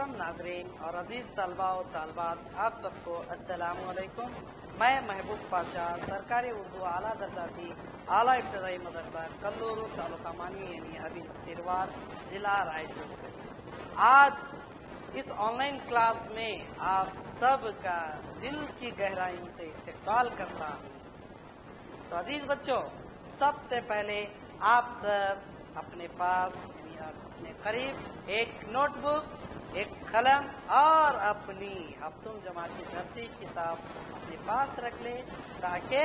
मोहतरम नाजरीन और अज़ीज़ तलबा और तलबात, आप सबको अस्सलाम वालेकुम मैं महबूब पाशा, सरकारी उर्दू आला दर्जाती, आला इब्तदाई मदरसा, कल्लूरू तालुका मानी यानी अभी सिरवार, जिला रायचूर से। आज इस ऑनलाइन क्लास में आप सब का दिल की गहराई से इस्तेकाल करता हूँ। तो अज़ीज़ बच्चों, सबसे पहले आप सब अपने पास अपने करीब एक नोटबुक एक कलम और अपनी अब तुम जमाती दरसी किताब अपने पास रख ले, ताकि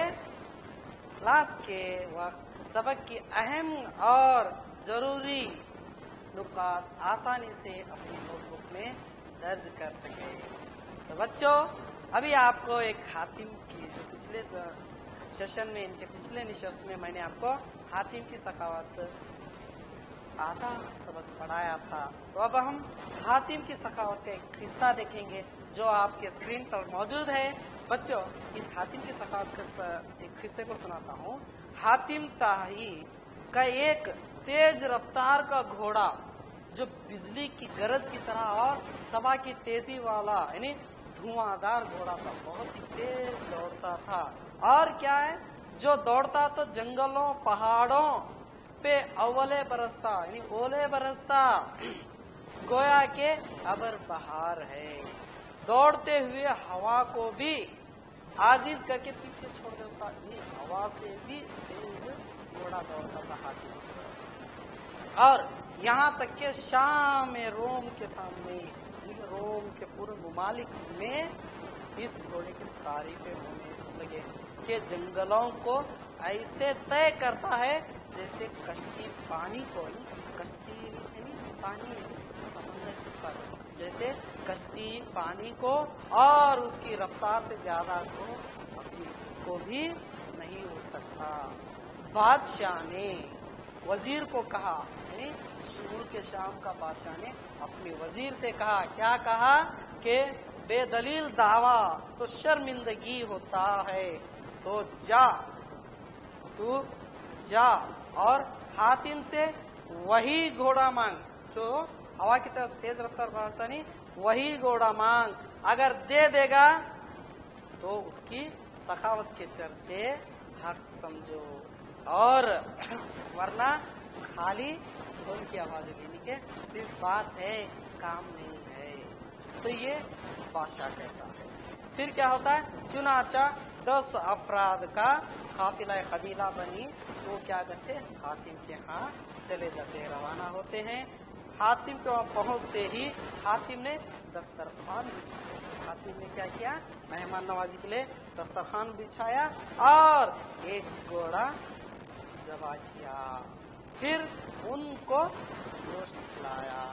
क्लास के वक्त सबक की अहम और ज़रूरी नुकात आसानी से अपनी नोटबुक में दर्ज कर सके। तो बच्चों, अभी आपको एक हातिम की जो पिछले सेशन में, इनके पिछले निशस्त में मैंने आपको हातिम की सखावत आधा सबक पढ़ाया था। तो अब हम हातिम की सखावत का एक हिस्सा देखेंगे, जो आपके स्क्रीन पर मौजूद है। बच्चों, इस हातिम की सखावत के एक हिस्से को सुनाता हूँ। हातिम ताही का एक तेज रफ्तार का घोड़ा, जो बिजली की गरज की तरह और सभा की तेज़ी वाला, यानी धुआंधार घोड़ा था। बहुत ही तेज दौड़ता था। और क्या है? जो दौड़ता तो जंगलों, पहाड़ों पे अवले बरसता, यानी ओले बरसता। गोया के अबर बहार है। दौड़ते हुए हवा को भी आजीज करके पीछे छोड़ देता हवा से भी तेज घोड़ा दौड़ता था हाथी। और यहाँ तक के शाम रोम के सामने रोम के पूर्व ममालिक में इस घोड़े की तारीफें होने लगे के जंगलों को ऐसे तय करता है जैसे कश्ती पानी को कश्ती पानी समंदर पर जैसे कश्ती पानी को और उसकी रफ्तार से ज़्यादा को को भी नहीं हो सकता। बादशाह ने, वज़ीर को कहा यानी शुरू के शाम का बादशाह ने अपने वज़ीर से कहा, क्या कहा कि बेदलील दावा तो शर्मिंदगी होता है तो जा, तू जा। और हातिम से वही घोड़ा मांग, जो हवा की तरफ़ तेज रफ्तार बढ़ता नहीं, वही घोड़ा मांग। अगर दे देगा तो उसकी सखावत के चर्चे हक समझो। और वरना खाली ढोल की आवाज़ लेने के सिर्फ़ बात है, काम नहीं है। तो ये बादशाह कहता है। फिर क्या होता है? चुनाचा दस अफराद का काफिला कबीला बनी तो क्या करते हातिम के यहाँ चले जाते हैं, रवाना होते हैं। हातिम के वहाँ पहुँचते ही हातिम ने दस्तरखान बिछाया हातिम ने क्या किया? मेहमान नवाजी के लिए दस्तरखान बिछाया और एक घोड़ा जबा किया। फिर उनको गोश्त खिलाया।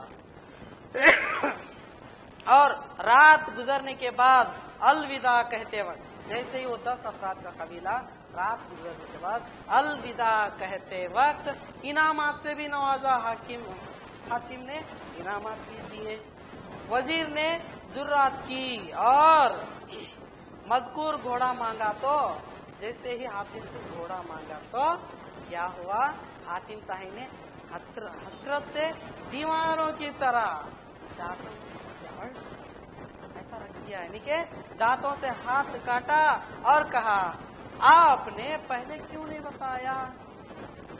और रात गुजरने के बाद अलविदा कहते वक्त जैसे ही वो दस अफराद का कबीला, रात गुजरने के बाद अलविदा कहते वक्त इनामात से भी नवाजा हाकिम हाकिम ने इनामात भी दिए। वज़ीर ने जुर्रात की और मजकूर घोड़ा मांगा तो जैसे ही हातिम से घोड़ा मांगा तो क्या हुआ? हातिम ताही ने हसरत से दीवारों की तरह दिया यानी के दांतों से हाथ काटा और कहा, आपने पहले क्यों नहीं बताया?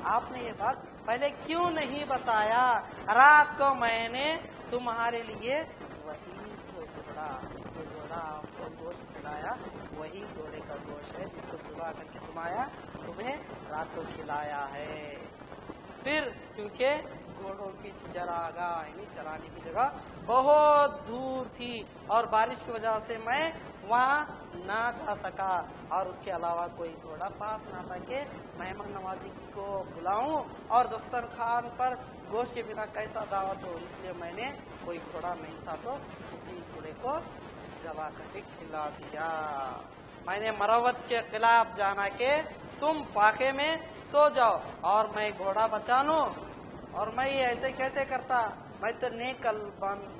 आपने ये बात पहले क्यों नहीं बताया? रात को मैंने तुम्हारे लिए वही जो घोड़ा जो घोड़ा आपको गोश्त खिलाया, वही घोड़े का गोश्त है जिसको सुबह करके तुम्हारा तुम्हें रात को खिलाया है। फिर, क्योंकि घोड़ों की चरागा यानी चराने की जगह बहुत दूर थी और बारिश की वजह से मैं वहाँ ना जा सका और उसके अलावा कोई घोड़ा पास ना था कि मेहमान नवाजी को बुलाऊं और दस्तरखान पर गोश्त के बिना कैसा दावत हो इसलिए मैंने कोई घोड़ा नहीं था तो उसी घोड़े को जबा करके खिला दिया। मैंने मरवत के खिलाफ जाना के तुम फाके में सो जाओ और मैं घोड़ा बचा लू। और मैं ऐसे कैसे करता? मैं तो नेक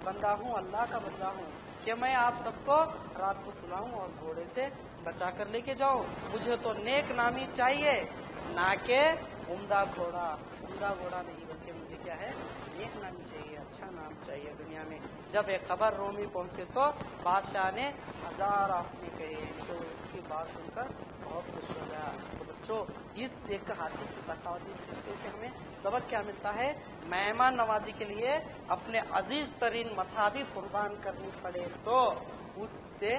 बंदा हूँ, अल्लाह का बंदा हूँ, कि मैं आप सबको रात को सुलाऊं और घोड़े से बचा कर लेके जाऊँ। मुझे तो नेक नामी चाहिए, ना के उमदा घोड़ा। उमदा घोड़ा नहीं, बल्कि मुझे क्या है? नेक नामी चाहिए अच्छा नाम चाहिए दुनिया में। जब एक खबर रोमी पहुँचे तो बादशाह ने हज़ार आपने कहे तो उसकी बात सुनकर बहुत खुश हो गया। तो बच्चों, इस एक हाथी की सखावत इस किस्से से हमें सबक क्या मिलता है? मेहमान नवाजी के लिए अपने अज़ीज़ तरीन मथा भी कुर्बान करनी पड़े तो उससे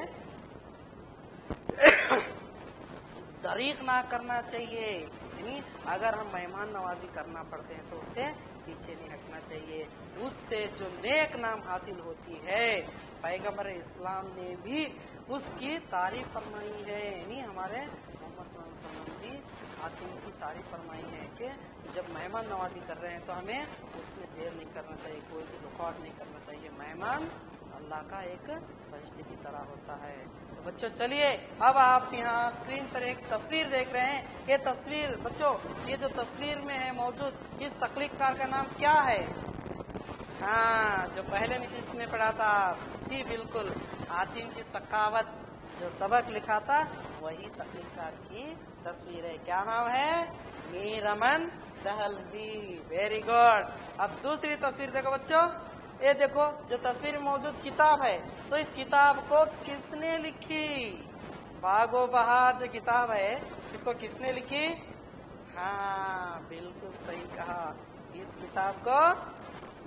दरीक ना करना चाहिए। यानी अगर हम मेहमान नवाजी करना पड़ते हैं तो उससे पीछे नहीं हटना चाहिए। उससे जो नेक नाम हासिल होती है पैगंबर इस्लाम ने भी उसकी तारीफ़ फरमाई है। यानी हमारे मोहम्मद की तारीफ़ फरमाई है कि जब मेहमान नवाजी कर रहे हैं तो हमें उसमें देर नहीं करना चाहिए, कोई भी रिकॉर्ड नहीं करना चाहिए। मेहमान अल्लाह का एक फरिश्ते की तरह होता है। तो बच्चों, चलिए, अब आप यहाँ स्क्रीन पर एक तस्वीर देख रहे हैं। ये तस्वीर, बच्चों, ये जो तस्वीर में है मौजूद, इस तकलीफ़ कार का नाम क्या है? हाँ जो पहले निशिस्त में पढ़ा था, जी बिल्कुल हातिम की सकावत जो सबक लिखा था, वही तकलीफकार की तस्वीर है। क्या नाम है? मीर अमन दहलवी वेरी गुड अब दूसरी तस्वीर देखो बच्चों। ये देखो, जो तस्वीर में मौजूद किताब है तो इस किताब को किसने लिखी? बागो बहार जो किताब है, इसको किसने लिखी? हाँ बिल्कुल सही कहा। इस किताब को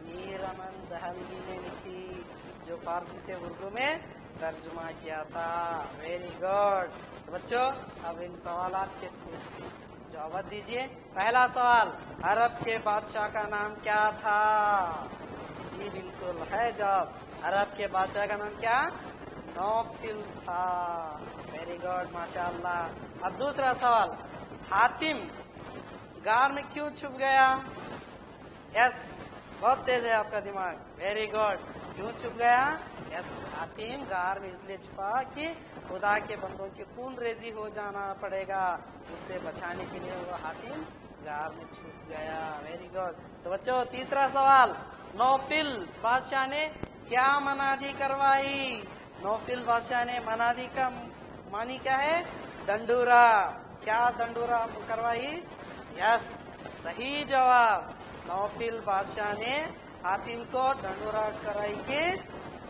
मीर अमन दहलवी ने लिखी, जो फारसी से उर्दू में तर्जुमा किया था। वेरी गुड तो बच्चों, अब इन सवाल के जवाब दीजिए। पहला सवाल अरब के बादशाह का नाम क्या था? जी, बिल्कुल है जवाब। अरब के बादशाह का नाम क्या? नौफिल था। वेरी गुड माशाल्लाह। अब दूसरा सवाल, हातिम गार में क्यों छुप गया? यस बहुत तेज है आपका दिमाग। वेरी गुड क्यों छुप गया? यस हातिम गार में इसलिए छुपा कि खुदा के बंदों की खून रेजी हो जाना पड़ेगा। उससे बचाने के लिए वो हातिम गार में छुप गया। वेरी गुड तो बच्चों, तीसरा सवाल। नौफिल बादशाह ने क्या मनादी करवाई? नौफिल बादशाह ने मनादी का मानी क्या है? दंडूरा। क्या दंडूरा करवाई? यस सही जवाब। नौफिल बादशाह ने हातिम को दंडूरा कराई के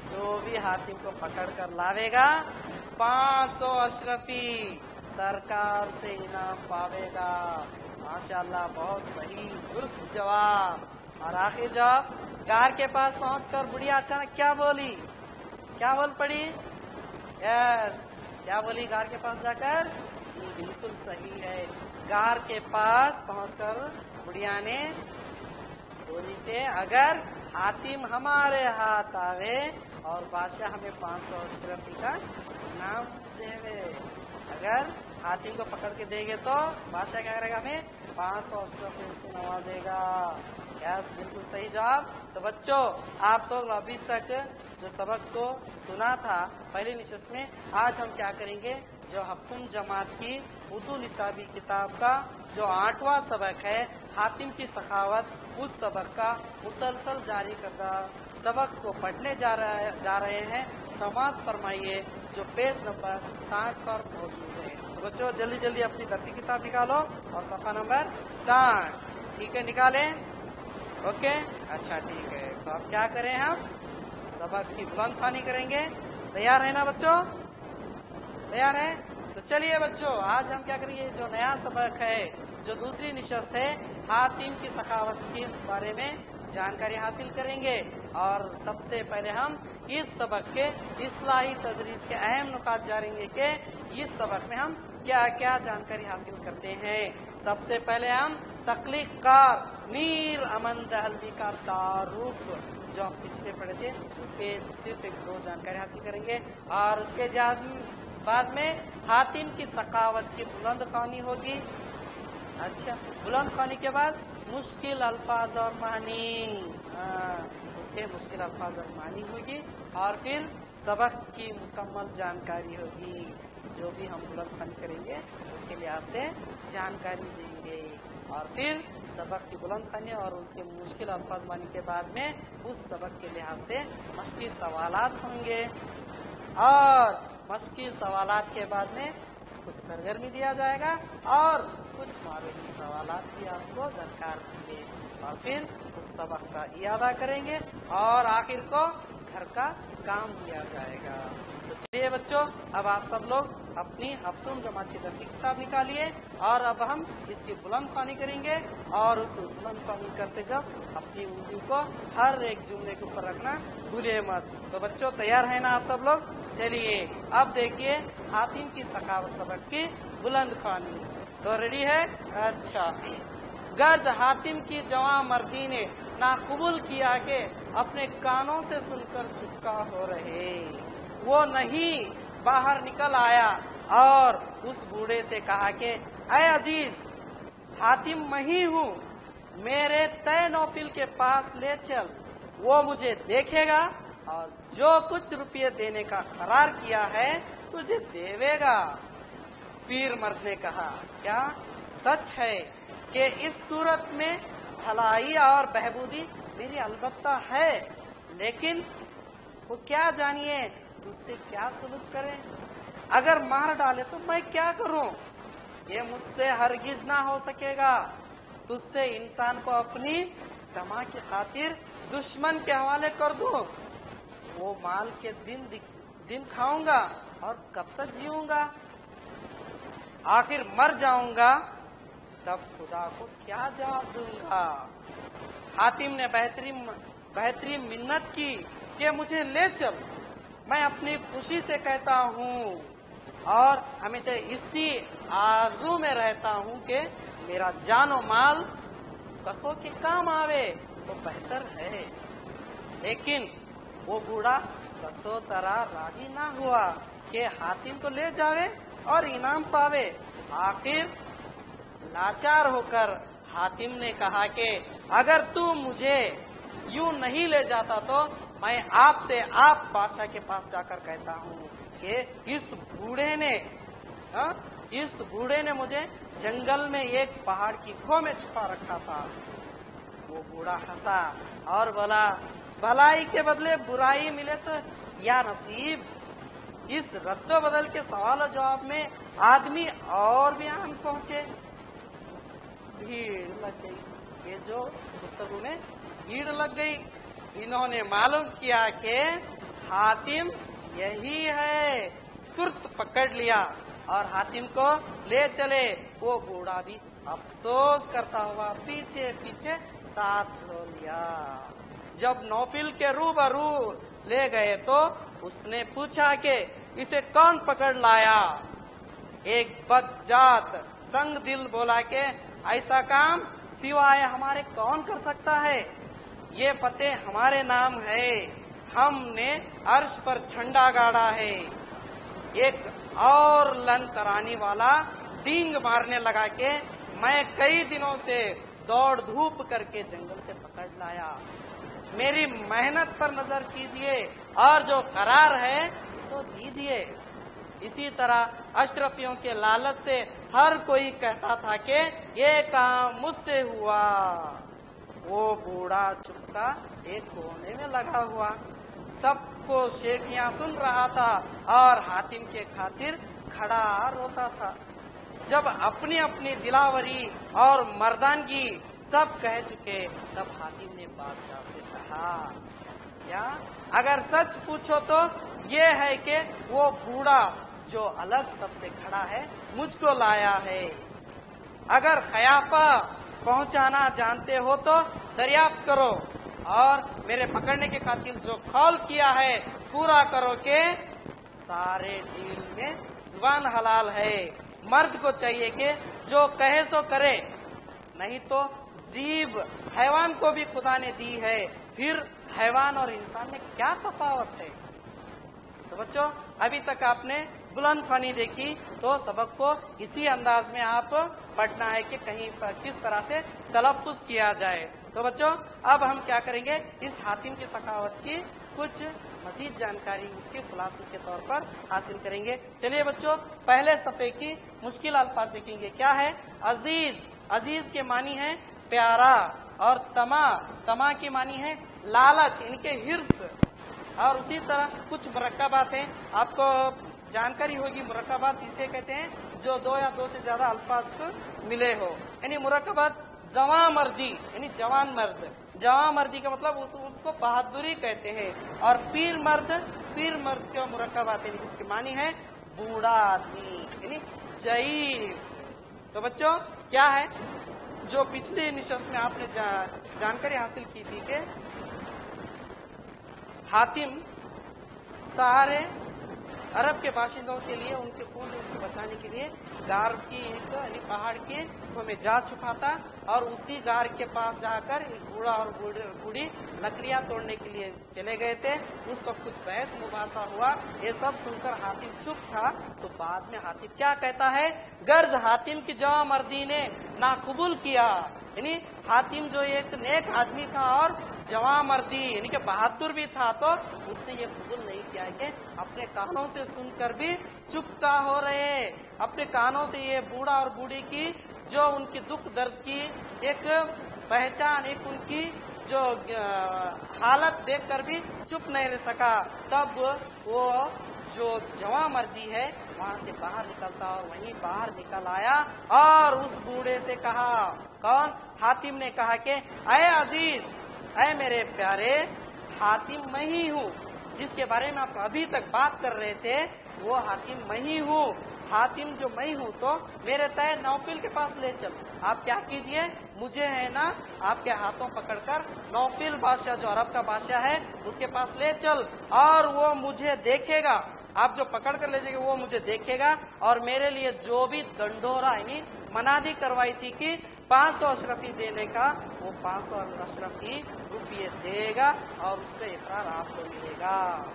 जो भी हातिम को पकड़ कर लावेगा, पाँच सौ अशरफी सरकार से इनाम पावेगा। माशाल्लाह, बहुत सही, दुरुस्त जवाब। और आखिर जवाब कार के पास पहुंचकर बुढ़िया अचानक क्या बोली? क्या बोल पड़ी? यस, क्या बोली गार के पास जाकर? जी, बिल्कुल सही है। गार के पास पहुंचकर बुढ़िया ने बोली के, अगर हातिम हमारे हाथ आवे और बादशाह हमें पाँच सौ अशरफी का नाम देवे अगर हातिम को पकड़ के देंगे तो बादशाह क्या करेगा हमें पाँच सौ अशरफी से नवाजेगा यस, बिल्कुल सही जवाब। तो बच्चों, आप सब अभी तक जो सबक को सुना था, पहले निशस्त में आज हम क्या करेंगे? जो हफ्तुम जमात की उर्दू निसाबी किताब का जो आठवां सबक है, हातिम की सखावत, उस सबक का मुसलसल जारी करता सबक को पढ़ने जा रहा जा रहे हैं। समाप्त फरमाइए, जो पेज नंबर साठ पर मौजूद है। तो बच्चों, जल्दी जल्दी अपनी दर्शी किताब निकालो और सफ़ा नंबर साठ। ठीक है, निकालें। ओके? अच्छा ठीक है। तो अब क्या करें हम? सबक की बुलंद खानी करेंगे। तैयार है ना बच्चों? तैयार है? तो चलिए बच्चों, आज हम क्या करेंगे? जो नया सबक है, जो दूसरी निशस्त है हातिम की सखावत के बारे में जानकारी हासिल करेंगे। और सबसे पहले हम इस सबक के इसलाही तदरीस के अहम नुकात जानेंगे कि इस सबक में हम क्या क्या जानकारी हासिल करते हैं। सबसे पहले हम तकलीफ़ कार, मीर अमन दहलवी का तारुफ, जो हम पिछले पढ़े थे, उसके सिर्फ़ एक दो जानकारी हासिल करेंगे। और उसके बाद में हातिम की सकावत की बुलंद खानी होगी। अच्छा बुलंद खानी के बाद मुश्किल अल्फाज और मानी। उसके मुश्किल अल्फाज और मानी होगी और फिर सबक की मुकम्मल जानकारी होगी। जो भी हम बुलंद खानी करेंगे, उसके लिहाज से जानकारी देंगे। और फिर सबक की बुलंद खानी और उसके मुश्किल अल्फाजबानी के बाद में उस सबक के लिहाज से मशक़ी सवाल होंगे। और मशक़ी सवाल के बाद में कुछ सरगर्मी दिया जाएगा और कुछ मारूफी सवाल भी आपको दरकार होंगे और फिर उस सबक का इरादा करेंगे और आखिर को घर का काम दिया जाएगा। तो चलिए बच्चों, अब आप सब लोग अपनी हफ्तुम जमात की दरसी किताब निकालिए और अब हम इसकी बुलंद फानी करेंगे और उस बुलंद फानी करते जब अपनी उंगली को हर एक जुमले के ऊपर रखना भूलिए मत। तो बच्चों, तैयार है ना आप सब लोग? चलिए, अब देखिए हातिम की सखावत सबक की बुलंद फानी तो रेडी है? अच्छा। गर्ज हातिम की जवा मर्दी ने नाकबूल किया के अपने कानों से सुनकर चुपका हो रहे। वो नहीं, बाहर निकल आया और उस बूढ़े से कहा के अय अज़ीज़ हातिम मही हूँ। मेरे तय नौफिल के पास ले चल। वो मुझे देखेगा और जो कुछ रुपये देने का करार किया है तुझे देवेगा। पीर मर्द ने कहा, क्या सच है कि इस सूरत में भलाई और बहबूदी मेरी अलबत्ता है? लेकिन वो क्या जानिए तुझसे क्या सलूक करे? अगर मार डाले तो मैं क्या करूँ? ये मुझसे हरगिज ना हो सकेगा। तुझसे इंसान को अपनी तमा की खातिर दुश्मन के हवाले कर दूँ। वो माल के दिन दिन खाऊँगा और कब तक जीऊँगा? आखिर मर जाऊँगा, तब खुदा को क्या जवाब दूँगा? हातिम ने बेहतरीन बेहतरीन मिन्नत की कि मुझे ले चल, मैं अपनी खुशी से कहता हूँ और हमेशा इसी आजू में रहता हूँ कि मेरा जानो माल कसो के काम आवे तो बेहतर है। लेकिन वो बूढ़ा कसो तरह राज़ी ना हुआ कि हातिम को ले जावे। और इनाम पावे आखिर लाचार होकर हातिम ने कहा कि, अगर तू मुझे यूँ नहीं ले जाता तो मैं आपसे आप बादशाह के पास जाकर कहता हूँ कि इस बूढ़े ने, हा? इस बूढ़े ने मुझे जंगल में एक पहाड़ की खो में छुपा रखा था वो बूढ़ा हंसा और बोला, भलाई के बदले बुराई मिले तो या नसीब इस रद्दो बदल के सवाल जवाब में आदमी और भी आन पहुँचे। भीड़ लग गई। ये जो गुफ्तगु में भीड़ लग गई, इन्होंने मालूम किया कि हातिम यही है। तुरंत पकड़ लिया और हातिम को ले चले। वो बूढ़ा भी अफसोस करता हुआ पीछे पीछे साथ हो लिया। जब नौफिल के रूबरू ले गए तो उसने पूछा कि इसे कौन पकड़ लाया? एक बदजात संग दिल बोला के, ऐसा काम सिवाय हमारे कौन कर सकता है? ये फतेह हमारे नाम है। हमने अर्श पर झंडा गाड़ा है। एक और लन तरानी वाला डींग मारने लगा के, मैं कई दिनों से दौड़ धूप करके जंगल से पकड़ लाया। मेरी मेहनत पर नज़र कीजिए। और जो करार है, सो दीजिए। इसी तरह अशरफियों के लालच से हर कोई कहता था कि ये काम मुझसे हुआ। वो बूढ़ा चुपका एक कोने में लगा हुआ। सबको शेखियाँ सुन रहा था और हातिम के खातिर खड़ा रोता था। जब अपनी अपनी दिलावरी और मर्दानगी सब कह चुके, तब हातिम ने बादशाह से कहा, क्या अगर सच पूछो तो ये है कि वो बूढ़ा जो अलग सबसे खड़ा है, मुझको लाया है। अगर खयाफा पहुंचाना जानते हो तो दरियाफ्त करो और मेरे पकड़ने के खातिर जो कॉल किया है, पूरा करो के सारे डील में ज़ुबान हलाल है। मर्द को चाहिए कि जो कहे सो करे, नहीं तो जीव, हैवान को भी खुदा ने दी है। फिर हैवान और इंसान में क्या तफावत है? तो बच्चों, अभी तक आपने बुलंद फनी देखी तो सबक को इसी अंदाज में आप पढ़ना है कि कहीं पर किस तरह से तलफुज किया जाए। तो बच्चों, अब हम क्या करेंगे? इस हातिम की सखावत की कुछ मजीद जानकारी उसके खुलासे के तौर पर हासिल करेंगे। चलिए बच्चों, पहले सफे की मुश्किल अल्फाज देखेंगे। क्या है? अज़ीज़। अज़ीज़ के मानी है प्यारा। और तमा तमा की मानी है लालच इनके हिर्स। और उसी तरह कुछ मुरक्बात हैं आपको जानकारी होगी मुरक्बात इसे कहते हैं जो दो या दो से ज़्यादा अल्फाज को मिले हो। यानी मुरक्बात जवा मर्दी यानी जवान मर्द। जवा मर्दी का मतलब उस, उस उसको बहादुरी कहते हैं। और पीर मर्द पीर मर्द का मुरक्कबात यानी इसकी मानी है बूढ़ा आदमी यानी जईफ तो बच्चों क्या है? जो पिछले निशस्त में आपने जा, जानकारी हासिल की थी कि हातिम सारे अरब के बाशिंदों के लिए, उनके खून से बचाने के लिए गार की एक, यानी पहाड़ के में जा छुपा था और उसी गार के पास जाकर बूढ़ा और बूढ़ी लकड़ियाँ तोड़ने के लिए चले गए थे। उस वक्त कुछ बहस मुबासा हुआ। ये सब सुनकर हातिम चुप था। तो बाद में हातिम क्या कहता है? गर्ज हातिम की जवा मर्दी ने ना कबूल किया। यानी हातिम जो एक नेक आदमी था और जवा मर्दी यानी कि बहादुर भी था तो उसने ये कबूल नहीं किया कि अपने कानों से सुनकर भी चुपता हो रहे। अपने कानों से ये बूढ़ा और बूढ़ी की जो उनकी दुख दर्द की एक पहचान, एक उनकी जो हालत देखकर भी चुप नहीं रह सका, तब वो जो जवा मर्दी है वहाँ से बाहर निकलता और वहीं बाहर निकल आया और उस बूढ़े से कहा, कौन? हातिम ने कहा कि, अय अज़ीज़, अय मेरे प्यारे, हातिम मैं ही हूँ। जिसके बारे में आप अभी तक बात कर रहे थे, वो हातिम मैं ही हूँ। हातिम जो मैं हूँ तो मेरे तय नौफिल के पास ले चल। आप क्या कीजिए? मुझे है ना, आपके हाथों पकड़कर नौफिल बादशाह, जो अरब का बादशाह है, उसके पास ले चल और वो मुझे देखेगा। आप जो पकड़ कर ले जाएँगे वो मुझे देखेगा और मेरे लिए जो भी दंडोरा, यानी मनादी करवाई थी कि 500 अशरफी देने का, वो 500 अशरफी रुपये देगा और उसका इकरार आपको मिलेगा।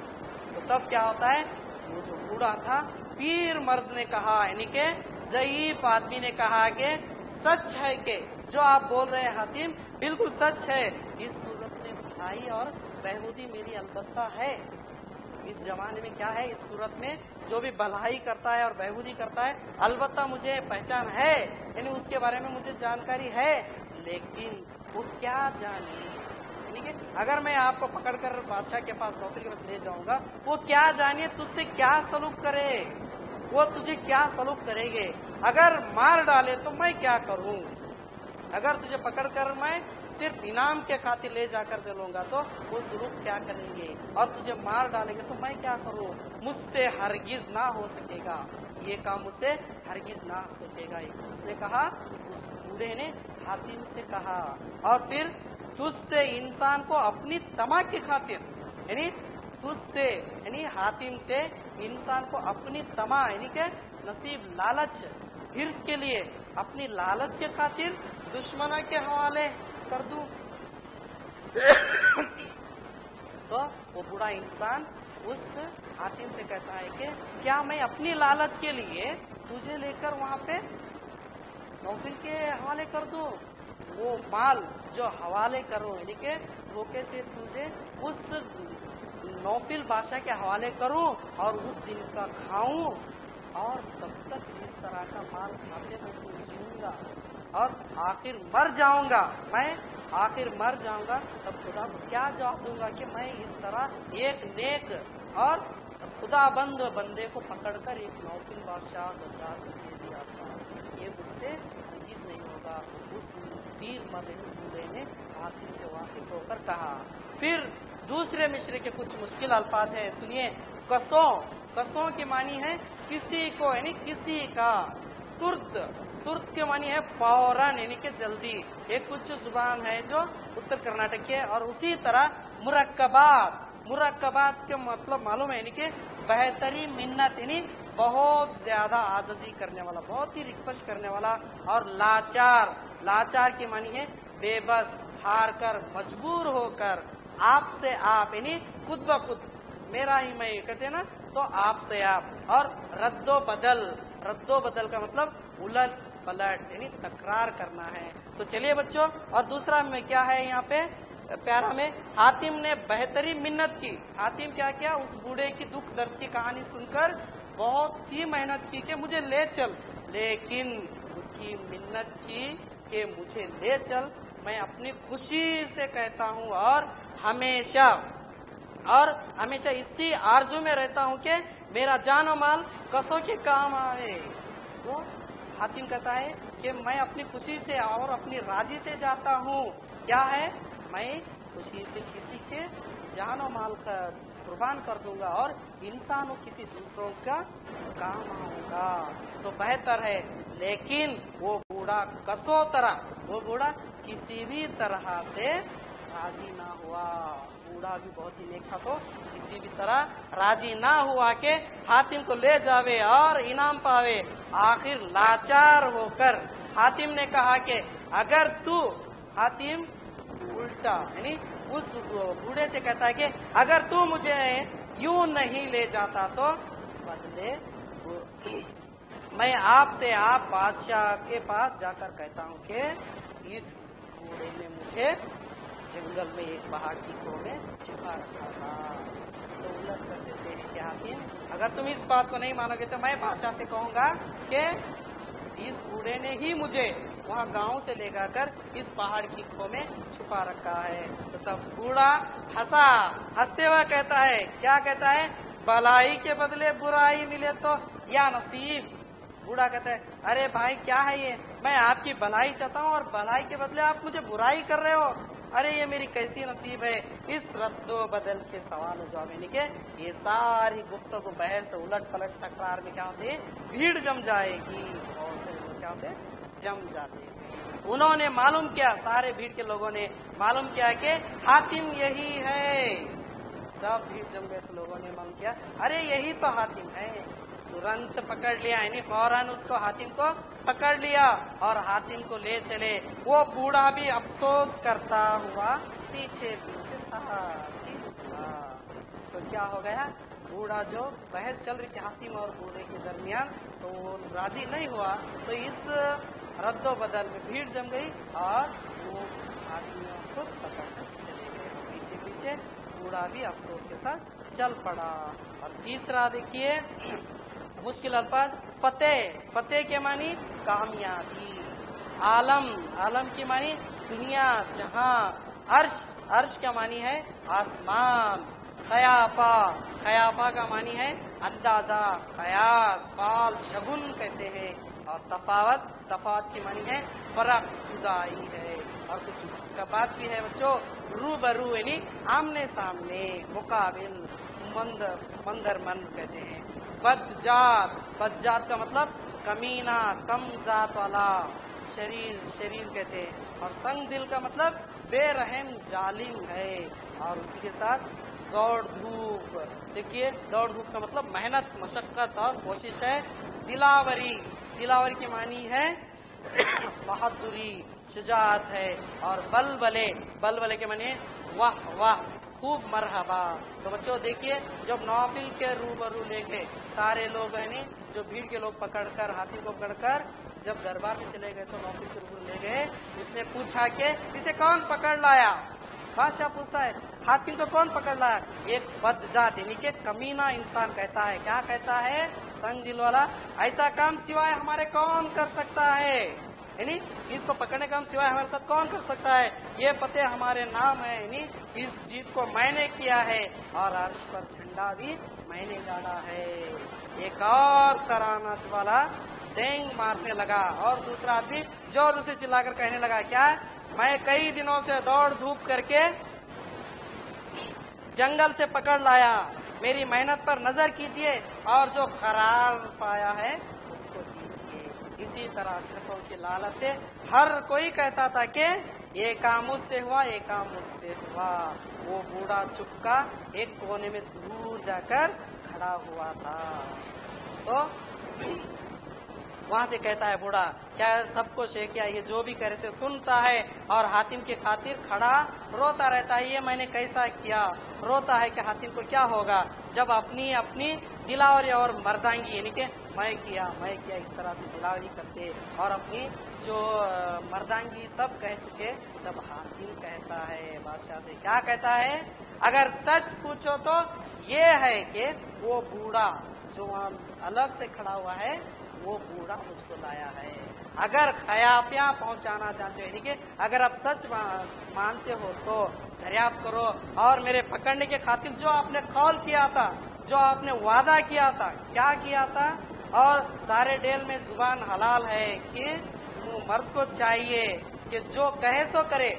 तो तब क्या होता है? वो जो बूढ़ा था, पीर मर्द ने कहा, यानी के जयीफ आदमी ने कहा कि सच है के जो आप बोल रहे हैं हातिम बिल्कुल सच है। इस सूरत में भाई और बहबूदी मेरी अलबत्ता है। इस जमाने में क्या है, इस सूरत में जो भी भलाई करता है और बहबूदी करता है, अलबत्ता मुझे पहचान है, यानी उसके बारे में मुझे जानकारी है, लेकिन वो क्या जाने? यानी अगर मैं आपको पकड़कर बादशाह के पास नौकरी के पास ले जाऊँगा, वो क्या जानिए तुझसे क्या सलूक करे? वो तुझे क्या सलूक करेंगे? अगर मार डाले तो मैं क्या करूँ? अगर तुझे पकड़कर मैं सिर्फ़ इनाम के खातिर ले जाकर दे लूँगा। तो वो सुलूक क्या करेंगे? और तुझे मार डालेंगे तो मैं क्या करूँ? मुझसे हरगिज ना हो सकेगा। ये काम मुझसे हरगिज ना सकेगा। उसने कहा, उस बूढ़े ने हातिम से कहा। और फिर तुझसे इंसान को अपनी तमा की खातिर, यानी तुझसे, यानी हातिम से इंसान को अपनी तमा यानी के नसीब लालच, हिर्स के लिए अपनी लालच के खातिर दुश्मना के हवाले कर दू? तो वो बुरा इंसान उस हातिम से कहता है कि क्या मैं अपनी लालच के लिए तुझे लेकर वहाँ पे नौफिल के हवाले कर दू? वो माल जो हवाले करो, यानी के धोखे से तुझे उस नौफिल बादशाह के हवाले करूँ और उस दिन का खाऊं? और तब तक इस तरह का माल खाते मैं जीऊँगा। और आखिर मर जाऊँगा। मैं आखिर मर जाऊँगा, तब खुदा को क्या जवाब दूँगा कि मैं इस तरह एक नेक और खुदाबंद बंदे को पकड़कर एक नौफिल बादशाह गद्दार को दे दिया था। ये मुझसे हरगिज नहीं होगा। उस पीर बूढ़े ने आखिर से वाकिफ होकर कहा, फिर दूसरे मिश्र के कुछ मुश्किल अल्फाज है। सुनिए, कसों कसों की मानी है किसी को, यानी किसी का तुर्त तुर्त के मानी है फ़ौरन यानी कि जल्दी। एक कुछ ज़ुबान है जो उत्तर कर्नाटक के और उसी तरह मुरक्कबात मुरक्कबात के मतलब मालूम है यानी कि बेहतरीन मिन्नत, यानी बहुत ज़्यादा आजजी करने वाला, बहुत ही रिक्वेस्ट करने वाला और लाचार। लाचार की मानी है बेबस हार कर मजबूर होकर। आपसे आप, यानी खुद ब खुद। मेरा ही मैं, कहते ना तो आपसे आप। और रद्दो बदल। रद्दो बदल का मतलब उलट पलट यानी तकरार करना है। तो चलिए बच्चों, और दूसरा में क्या है यहाँ पे? प्यारा में, हातिम ने बेहतरीन मिन्नत की। हातिम क्या किया? उस बूढ़े की दुख दर्द की कहानी सुनकर बहुत ही मेहनत की कि मुझे ले चल। लेकिन उसकी मिन्नत की कि मुझे ले चल, मैं अपनी खुशी से कहता हूँ और हमेशा और हमेशा इसी आरज़ू में रहता हूँ कि मेरा जानो माल कसों के काम आए। तो हातिम कहता है कि मैं अपनी खुशी से और अपनी राज़ी से जाता हूँ। क्या है? मैं खुशी से किसी के जानो माल का कुर्बान कर दूँगा और इंसान हो किसी दूसरों का काम आऊँगा। तो बेहतर है। लेकिन वो बूढ़ा कसो तरह, वो बूढ़ा किसी भी तरह से राज़ी ना हुआ। बूढ़ा भी बहुत ही नेक था तो किसी भी तरह राज़ी ना हुआ के हातिम को ले जावे और इनाम पावे। आखिर लाचार होकर हातिम ने कहा कि अगर तू, हातिम, उल्टा, यानी उस बूढ़े से कहता है कि अगर तू मुझे यूँ नहीं ले जाता तो बदले मैं आपसे आप बादशाह के पास जाकर कहता हूँ कि इस बूढ़े ने मुझे जंगल में एक पहाड़ की में छुपा रखा था। हाकिम अगर तुम इस बात को नहीं मानोगे तो मैं बादशाह से कहूँगा कि इस बूढ़े ने ही मुझे वहाँ गाँव से ले कर इस पहाड़ की खो में छुपा रखा है। तो तब बूढ़ा हंसा, हँसते हुए कहता है, क्या कहता है? भलाई के बदले बुराई मिले तो या नसीब? बूढ़ा कहता है, अरे भाई, क्या है ये? मैं आपकी भलाई चाहता हूँ और भलाई के बदले आप मुझे बुराई कर रहे हो। अरे, ये मेरी कैसी नसीब है? इस रद्दो बदल के सवाल जवाब यानी के ये सारी गुप्तों को बहस उलट पलट तकरार में क्या होते? भीड़ जम जाएगी। बहुत से लोग क्या होते? जम जाते। उन्होंने मालूम किया, सारे भीड़ के लोगों ने मालूम किया कि हातिम यही है। सब भीड़ जम गए तो लोगों ने मालूम किया। अरे, यही तो हातिम है। तुरंत पकड़ लिया, यानी फ़ौरन उसको हातिम को पकड़ लिया और हातिम को ले चले। वो बूढ़ा भी अफसोस करता हुआ पीछे पीछे तो क्या हो गया? बूढ़ा जो बहस चल रही थी हातिम और बूढ़े के दरमियान तो वो राज़ी नहीं हुआ। तो इस रद्दो बदल में भीड़ जम गई और वो आदमियों को पकड़ कर चले गए। पीछे पीछे बूढ़ा भी अफसोस के साथ चल पड़ा। और तीसरा देखिए मुश्किल अल्फाज, फतेह। फतेह के मानी कामयाबी। आलम आलम की मानी दुनिया, जहाँ अर्श अर्श का मानी है आसमान। खयाफा खयाफा का मानी है अंदाज़ा कयास फाल शगुन कहते हैं। और तफावत तफावत की मानी है फ़र्क, जुदाई है। और कुछ का बात भी है बच्चों रू बरू यानी आमने सामने मुकाबिल मंदर मंदर मन कहते हैं। बदजात बदजात का मतलब कमीना कम जात वाला, शरीर शरीर कहते हैं। और संग दिल का मतलब बेरहम, जालिम है। और उसी के साथ दौड़ धूप। देखिए, दौड़ धूप का मतलब मेहनत, मशक्कत और कोशिश है। दिलावरी दिलावरी की मानी है बहादुरी, शुजात है। और बल बले बल बले के मानी वाह वाह। खूब मरहबा। तो बच्चों, देखिए, जब नौफिल के रूबरू लेके सारे लोग है नी जो भीड़ के लोग पकड़कर, हाथी को पकड़कर जब दरबार में चले गए तो नौफिल के रूबरू ले गए। इसने पूछा के, इसे कौन पकड़ लाया? बादशाह पूछता है हाथी को कौन पकड़ लाया? एक बदजात, यानी के कमीना इंसान कहता है। क्या कहता है? संग दिल वाला ऐसा काम सिवाय हमारे कौन कर सकता है? यानी इसको पकड़ने का हम सिवाय हमारे साथ कौन कर सकता है? ये पते हमारे नाम है। यानी इस जीत को मैंने किया है और अर्श पर झंडा भी मैंने गाड़ा है। एक और करानत वाला डेंग मारने लगा और दूसरा आदमी ज़ोर से चिल्लाकर कहने लगा, क्या? मैं कई दिनों से दौड़ धूप करके जंगल से पकड़ लाया। मेरी मेहनत पर नज़र कीजिए और जो करार पाया है इसी तरह अशरफों की लालच से हर कोई कहता था कि ये काम उससे हुआ, ये काम उससे हुआ। वो बूढ़ा चुपका एक कोने में दूर जाकर खड़ा हुआ था। तो वहाँ से कहता है बूढ़ा, क्या सबको शेख किया ये जो भी कह रहे थे सुनता है? और हातिम के खातिर खड़ा रोता रहता है, ये मैंने कैसा किया? रोता है कि हातिम को क्या होगा? जब अपनी अपनी दिलावरी और मर्दांगी यानी कि मैं किया मैं किया, इस तरह से दिलावरी करते और अपनी जो मर्दांगी सब कह चुके, तब हातिम कहता है, बादशाह से, क्या कहता है? अगर सच पूछो तो ये है कि वो बूढ़ा जो वहाँ अलग से खड़ा हुआ है, वो बूढ़ा मुझको लाया है। अगर खयाफिया पहुंचाना चाहते हो, यानी कि अगर आप सच मानते हो तो दरियाफ्त करो और मेरे पकड़ने के खातिर जो आपने कॉल किया था, जो आपने वादा किया था, क्या किया था? और सारे डेल में ज़ुबान हलाल है कि मर्द को चाहिए कि जो कहे सो करे।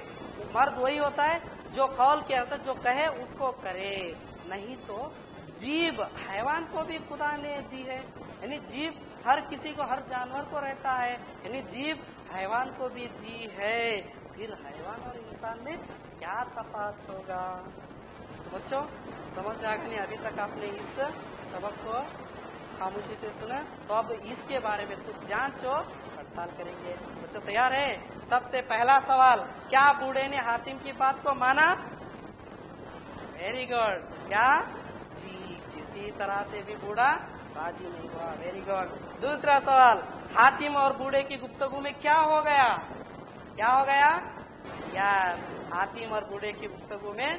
मर्द वही होता है जो कौल के अर्थ जो कहे उसको करे। नहीं तो जीव हैवान को भी खुदा ने दी है। यानी जीव हर किसी को, हर जानवर को रहता है। यानी जीव हैवान को भी दी है। फिर हैवान और इंसान में क्या तफात होगा? तो बच्चों, समझ में आ अभी तक आपने इस सबक को खामोशी से सुना तो अब इसके बारे में कुछ जांचो पड़ताल करेंगे। बच्चों, तैयार है? सबसे पहला सवाल, क्या बूढ़े ने हातिम की बात को माना? वेरी गुड क्या? जी, किसी तरह से भी बूढ़ा राज़ी नहीं हुआ। वेरी गुड दूसरा सवाल, हातिम और बूढ़े की गुप्तगु में क्या हो गया? क्या हो गया? यस हातिम और बूढ़े की गुप्तगु में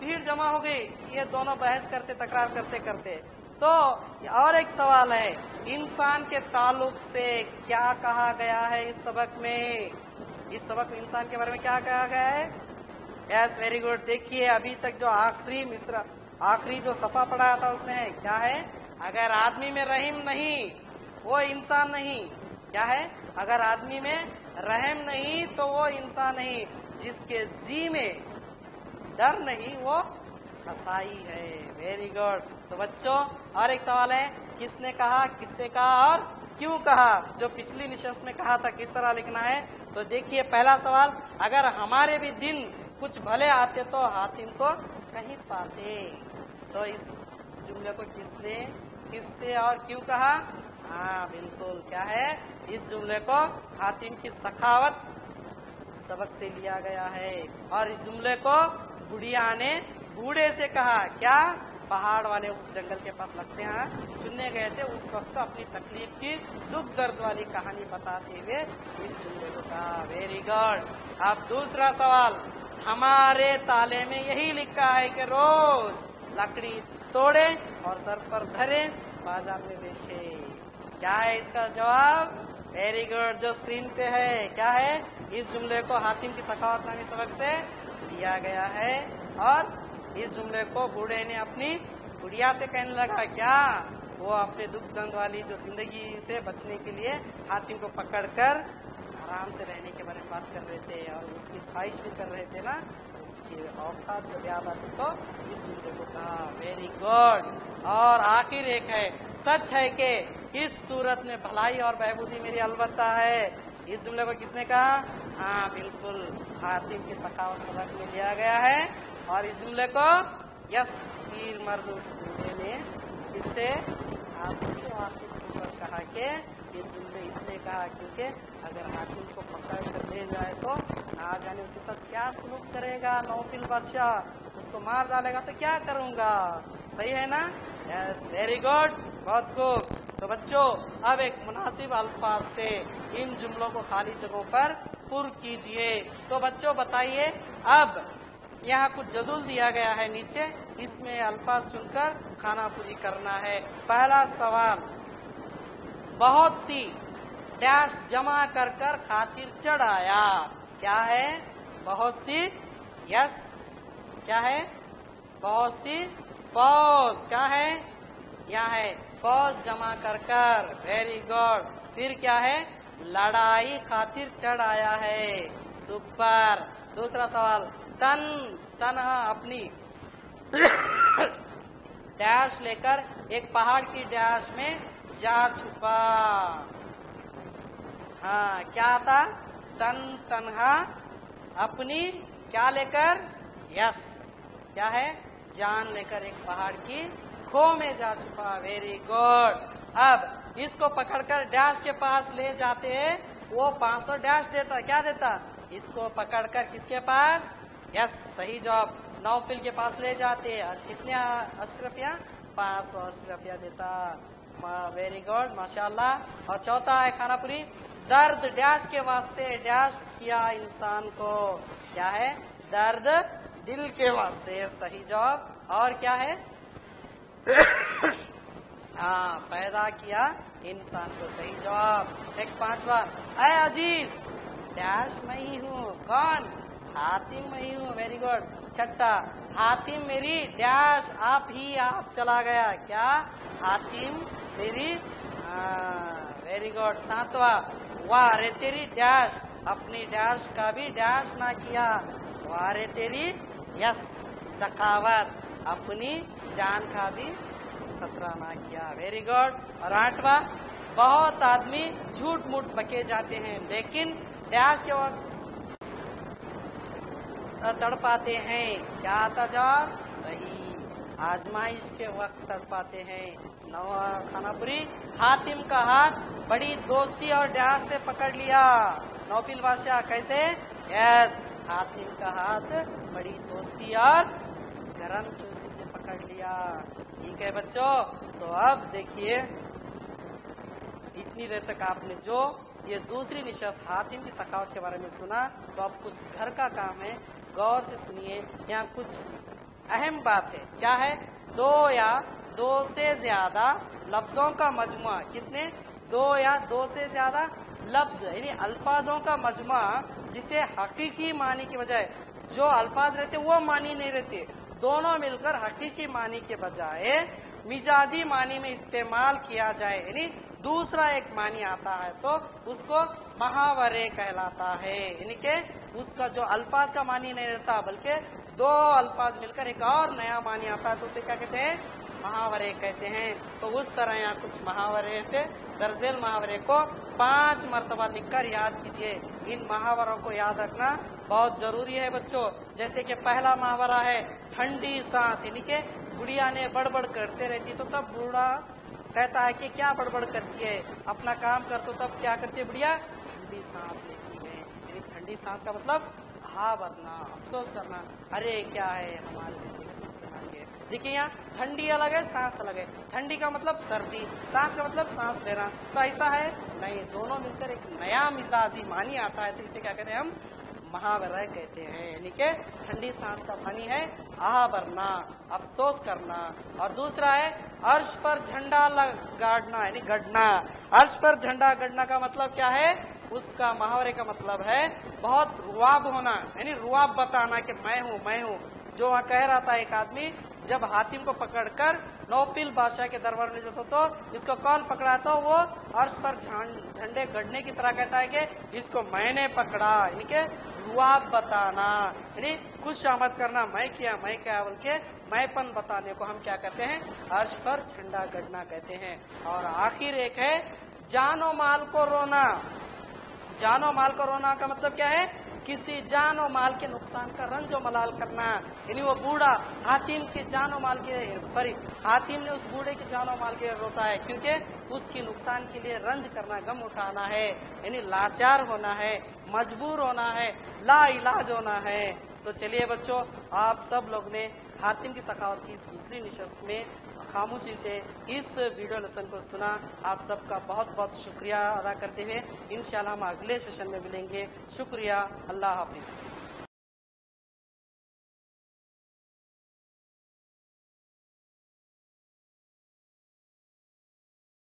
भीड़ जमा हो गई। ये दोनों बहस करते, तकरार करते करते। तो और एक सवाल है, इंसान के ताल्लुक से क्या कहा गया है इस सबक में? इस सबक में इंसान के बारे में क्या कहा गया है? यस वेरी गुड देखिए, अभी तक जो आखिरी मिश्रा, आखिरी जो सफ़ा पढ़ाया था उसमें क्या है? अगर आदमी में रहीम नहीं, वो इंसान नहीं। क्या है? अगर आदमी में रहम नहीं तो वो इंसान नहीं। जिसके जी में डर नहीं, वो कसाई है। वेरी गुड तो बच्चों, और एक सवाल है, किसने कहा, किससे कहा और क्यों कहा? जो पिछली निशस्त में कहा था, किस तरह लिखना है? तो देखिए, पहला सवाल, अगर हमारे भी दिन कुछ भले आते तो हातिम को कहीं पाते। तो इस जुमले को किसने, किससे और क्यों कहा? हाँ बिल्कुल, क्या है? इस जुमले को हातिम की सखावत सबक से लिया गया है। और इस जुमले को बुढ़िया ने बूढ़े से कहा, क्या पहाड़ वाले उस जंगल के पास लगते हैं? चुनने गए थे उस वक्त अपनी तकलीफ़ की, दुख दर्द वाली कहानी बताते हुए इस जुमले को कहा। वेरी गुड अब दूसरा सवाल। हमारे ताले में यही लिखा है कि रोज लकड़ी तोड़े और सर पर धरे बाज़ार में बेचे। क्या है इसका जवाब? वेरी गुड जो स्क्रीन पे है, क्या है? इस जुमले को हातिम की सखावत नामी सबक से दिया गया है और इस जुमले को बूढ़े ने अपनी बुढ़िया से कहने लगा, क्या? वो अपने दुख दंड वाली जो ज़िंदगी से बचने के लिए हातिम को पकड़कर आराम से रहने के बारे में बात कर रहे थे और उसकी ख्वाहिश भी कर रहे थे ना, उसकी औकात जब याद आती तो इस जुमले को कहा वेरी गुड और आखिर एक है, सच है कि इस सूरत में भलाई और बहबूदी मेरी अलबत्ता है। इस जुमले को किसने कहा? हाँ बिल्कुल हातिम की सखावत सबक में लिया गया है। और इस जुमले को यस, पीर मर्द उस जुमले ने इससे आपको कहा के इस जुमले इसलिए कहा, क्योंकि अगर हाकिम को पकड़ कर ले जाए तो ना जाने उसके साथ क्या सलूक करेगा, नौफिल बादशाह, उसको मार डालेगा तो क्या करूँगा? सही है ना? यस वेरी गुड बहुत खूब। तो बच्चों, अब एक मुनासिब अल्फाज से इन जुमलों को खाली जगहों पर पुर कीजिए। तो बच्चों, बताइए, अब यहाँ कुछ जदुल दिया गया है नीचे। इसमें अल्फाज चुनकर खाना पूरी करना है। पहला सवाल, बहुत सी डैश जमा कर कर खातिर चढ़ाया। क्या है? बहुत सी यस क्या है? बहुत सी फौज क्या है? यहाँ है फौज जमा कर कर। वेरी गुड फिर क्या है? लड़ाई खातिर चढ़ाया है। सुपर दूसरा सवाल तन तनहा अपनी डैश लेकर एक पहाड़ की डैश में जा छुपा। हाँ क्या था? तन तनहा अपनी क्या लेकर? यस। क्या है? जान लेकर एक पहाड़ की खो में जा छुपा। वेरी गुड अब इसको पकड़कर डैश के पास ले जाते वो 500 डैश देता, क्या देता? इसको पकड़कर किसके पास? यस, सही जवाब नौफिल के पास ले जाते और कितने अशरफिया? पाँच सौ अशरफिया देता। वेरी गुड माशाल्लाह। और चौथा है खानापुरी। दर्द, डैश के वास्ते डैश किया इंसान को। क्या है? दर्द, दिल के वास्ते, सही जवाब और क्या है? हाँ पैदा किया इंसान को, सही जवाब एक पांचवा अज़ीज़, डैश मैं ही हूँ। कौन? हातिम मैं हूँ वेरी गुड छठा हातिम मेरी डैश, आप ही आप चला गया। क्या? हातिम मेरी वेरी गुड सातवा, वाह रे तेरी डैश, अपनी डैश का भी डैश ना किया। वाह रे तेरी, यस, सखावत, अपनी जान का भी खतरा ना किया। वेरी गुड और आठवा, बहुत आदमी झूठ मूठ बके जाते हैं, लेकिन डैश के वक्त तड़पाते हैं। क्या आता जा सही। आजमाइश के वक्त तड़पाते हैं। नवा खानापुरी, हातिम का हाथ, बड़ी दोस्ती और ड्यास से पकड़ लिया। नौफिल बादशाह कैसे? यस, हातिम का हाथ, बड़ी दोस्ती और गरम चूसी से पकड़ लिया। ठीक है बच्चों तो अब देखिए, इतनी देर तक आपने जो ये दूसरी निशस्त हातिम की सखावत के बारे में सुना तो अब कुछ घर का काम है। गौर से सुनिए, यहाँ कुछ अहम बात है। क्या है? दो या दो से ज़्यादा लफ्जों का मजमुआ। कितने? दो या दो से ज़्यादा लफ्ज, यानी अल्फाजों का मजमुआ, जिसे हकीकी मानी के बजाय, जो अल्फाज रहते वो मानी नहीं रहते। दोनों मिलकर हकीकी मानी के बजाय, मिजाजी मानी में इस्तेमाल किया जाए। यानी दूसरा एक मानी आता है तो उसको महावरे कहलाता है। यानी के उसका जो अल्फाज का मानी नहीं रहता, बल्कि दो अल्फाज मिलकर एक और नया मानी आता है तो उसे क्या कहते हैं? महावरे कहते हैं। तो उस तरह यहाँ कुछ महावरे थे। दर्जेल महावरे को पाँच मरतबा लिखकर याद कीजिए। इन महावरों को याद रखना बहुत ज़रूरी है बच्चों। जैसे कि पहला महावरा है, ठंडी सांस। यानी के बुढ़िया ने बड़बड़ करते रहती तो तब बूढ़ा कहता है कि क्या बड़बड़ करती है? अपना काम कर तो तब क्या करती है बुढ़िया? ठंडी सांस लेती है। यानी ठंडी सांस का मतलब हा भरना अफसोस करना। अरे, क्या है हमारे ज़िंदगी देखिए यहाँ ठंडी अलग है, सांस अलग है। ठंडी का मतलब सर्दी, सांस का मतलब सांस लेना। तो ऐसा है, नहीं, दोनों मिलकर एक नया मिजाजी मानी आता है। तो इसे क्या कहते हैं हम? महावरय कहते हैं। यानी कि ठंडी सांस का पानी है, आह भरना, अफसोस करना। और दूसरा है, अर्श पर झंडा गाड़ना यानी गढ़ना। अर्श पर झंडा गढ़ना का मतलब क्या है? उसका मुहावरे का मतलब है, बहुत रुआब होना। यानी रुआब बताना कि मैं हूँ मैं हूँ। जो वहाँ कह रहा था एक आदमी, जब हातिम को पकड़कर नौफिल बादशाह के दरबार में जाता तो इसको कौन पकड़ा? तो वो अर्श पर झंडे गढ़ने की तरह कहता है कि इसको मैंने पकड़ा। यानी कि रुआब बताना। यानी खुश आमद करना, मैं किया, मैं क्या बोल के मैंपन बताने को हम क्या कहते हैं? अर्श पर झंडा गढ़ना कहते हैं। और आखिर एक है, जानो माल को रोना। जानो माल को रोना का मतलब क्या है? किसी जानो माल के नुकसान का रंजो मलाल करना यानी वो बूढ़ा हातिम के जानो माल के सॉरी हातिम ने उस बूढ़े के जानो माल के रोता है, क्योंकि उसकी नुकसान के लिए रंज करना, गम उठाना है। यानी लाचार होना है, मजबूर होना है ला इलाज होना है। तो चलिए बच्चों, आप सब लोग ने हातिम की सखावत की दूसरी निशस्त में खामोशी से इस वीडियो लेसन को सुना आप सबका बहुत बहुत शुक्रिया अदा करते हुए। इंशाल्लाह हम अगले सेशन में मिलेंगे। शुक्रिया। अल्लाह हाफिज़।